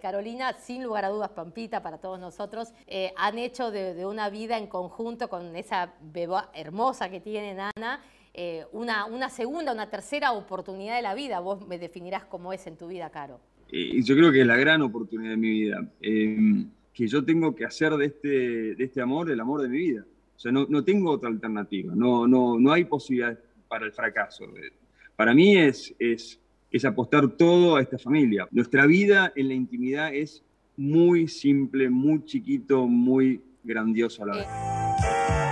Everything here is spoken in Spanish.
Carolina, sin lugar a dudas, Pampita, para todos nosotros, eh, han hecho de, una vida en conjunto con esa beba hermosa que tiene Ana, eh, una, una segunda, una tercera oportunidad de la vida. Vos me definirás cómo es en tu vida, Caro. Y yo creo que es la gran oportunidad de mi vida. Em, que yo tengo que hacer de este, de este amor el amor de mi vida. O sea, no, no tengo otra alternativa, no, no, no hay posibilidad para el fracaso. Para mí es, es apostar todo a esta familia. Nuestra vida en la intimidad es muy simple, muy chiquito, muy grandioso a la vez.